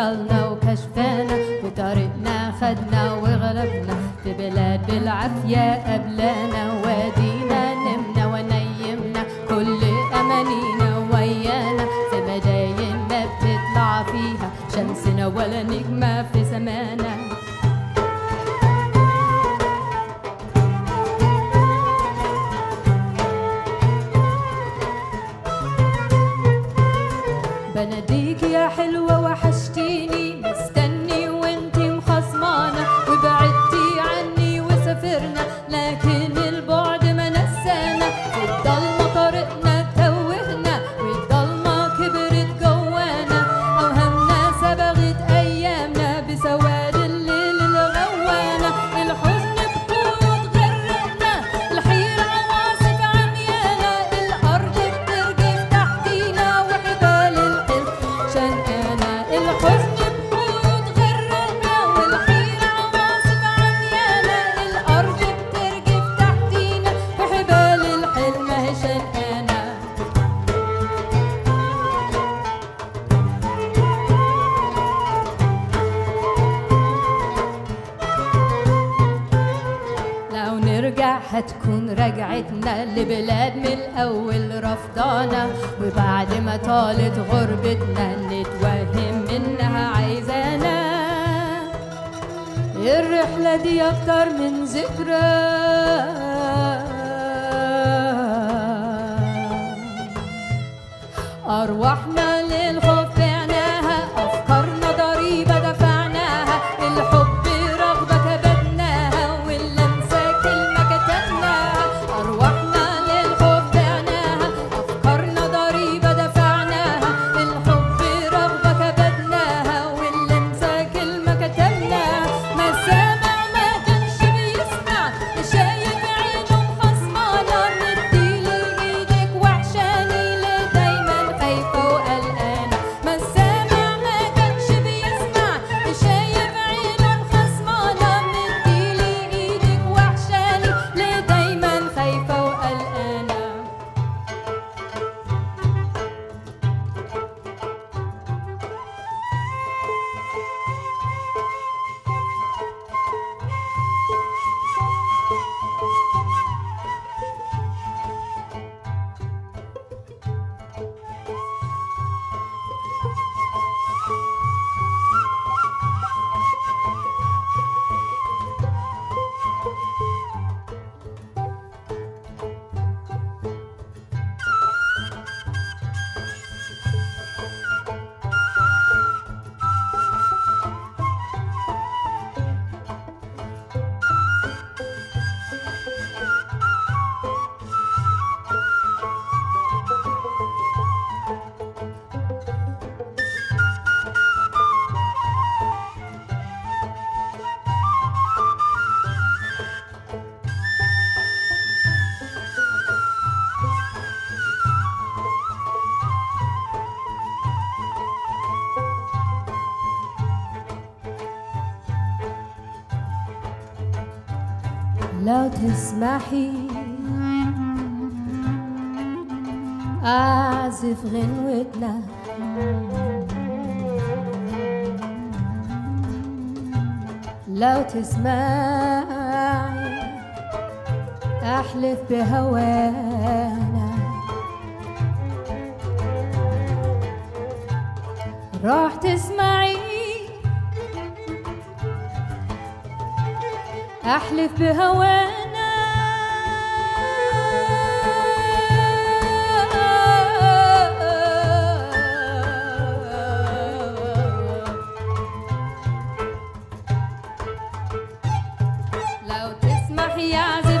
وصلنا وكشفانا وطريقنا خدنا وغلبنا في بلاد العافية قبلنا وادينا نمنا ونيمنا كل أمانينا ويانا. في مداين ما بتطلع فيها شمسنا ولا نجمة بناديك يا حلوة وحشتيني. مستني لو نرجع هتكون رجعتنا لبلاد من الأول رفضانا. وبعد ما طالت غربتنا نتوهم إنها عايزانا. الرحلة دي أكتر من ذكرى. أرواحنا للخوف لو تسمحي. أعزف غنوتنا لو تسمعي أحلف بهوانا. راح تسمعي أحلف بهوانا. لو تسمحي أعزف